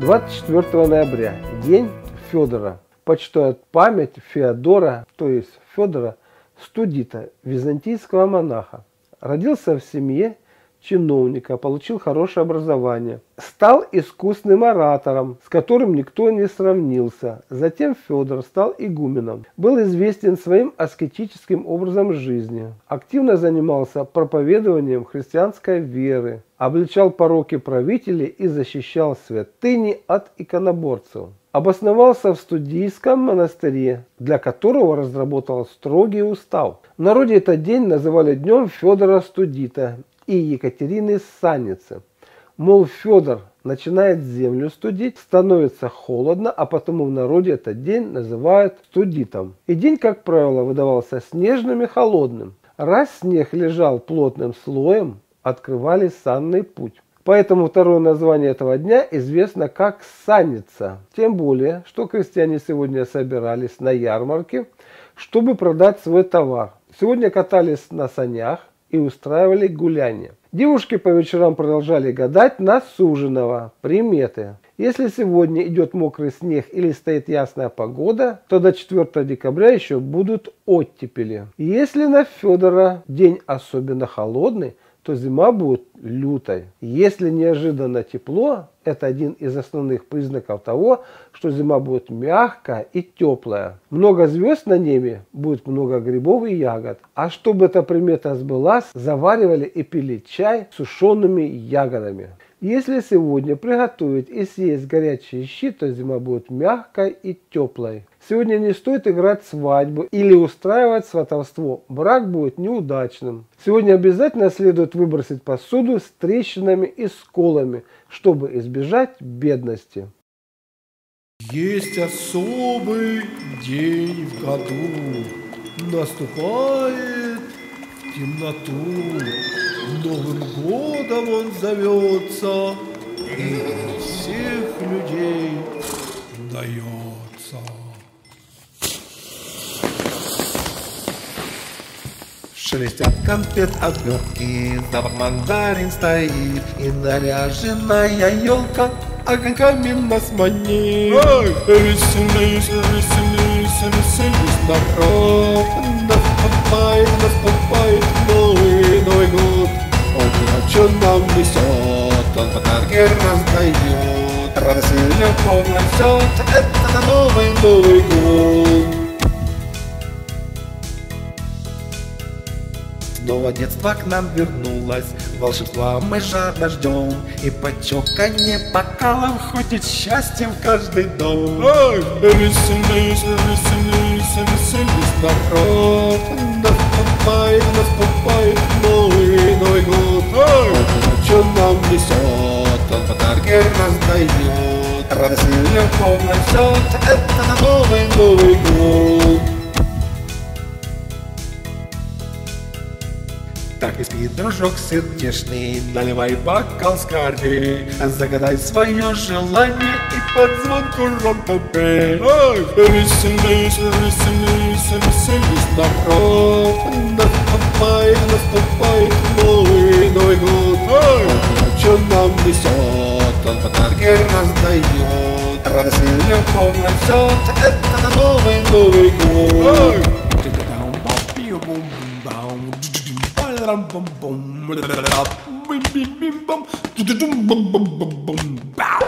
24 ноября – День Федора. Почитают память Феодора, то есть Федора Студита, византийского монаха. Родился в семье чиновника, получил хорошее образование. Стал искусным оратором, с которым никто не сравнился. Затем Федор стал игуменом. Был известен своим аскетическим образом жизни. Активно занимался проповедованием христианской веры. Обличал пороки правителей и защищал святыни от иконоборцев. Обосновался в студийском монастыре, для которого разработал строгий устав. В народе этот день называли днем Федора Студита и Екатерины Санницы. Мол, Федор начинает землю студить, становится холодно, а потому в народе этот день называют студитом. И день, как правило, выдавался снежным и холодным. Раз снег лежал плотным слоем, открывали санный путь. Поэтому второе название этого дня известно как Санница. Тем более, что крестьяне сегодня собирались на ярмарке, чтобы продать свой товар. Сегодня катались на санях, и устраивали гуляния. Девушки по вечерам продолжали гадать на суженого, приметы. Если сегодня идет мокрый снег или стоит ясная погода, то до 4 декабря еще будут оттепели. Если на Федора день особенно холодный, то зима будет лютой. Если неожиданно тепло, это один из основных признаков того, что зима будет мягкая и теплая. Много звезд на небе, будет много грибов и ягод. А чтобы эта примета сбылась, заваривали и пили чай с сушеными ягодами. Если сегодня приготовить и съесть горячие щи, то зима будет мягкой и теплой. Сегодня не стоит играть свадьбу или устраивать сватовство. Брак будет неудачным. Сегодня обязательно следует выбросить посуду с трещинами и сколами, чтобы избежать бедности. Есть особый день в году. Наступает в темноту. Новым годом он зовется и всех людей дается. Шелестят конфет обертки, запах мандарин стоит И наряженная елка огоньками нас манит. Веселись, веселись, веселись, народ Наступает, наступает новый, Новый год. Он что нам несет, он подарки раздает. Радость и любовь несет, это новый, Новый год Снова детство к нам вернулось, волшебства мы жадно ждем И почоканье бокалом ходит счастьем в каждый дом. Эй, веселись, веселись, веселись, народ. Наступает, наступает новый, Новый год. Эй, что нам несет, он подарки раздает. Радость и любовь несет, это новый, Новый год Так и спит дружок сердечный, наливай бокал скорей Загадай свое желание и под звонку ромко пей Эй, веселись, веселись, веселись, народ Наступает, наступает новый, Новый год. Что нам несет, он подарки раздает. Радость и любовь несет, это новый, Новый год. Эй, Boom, Bow.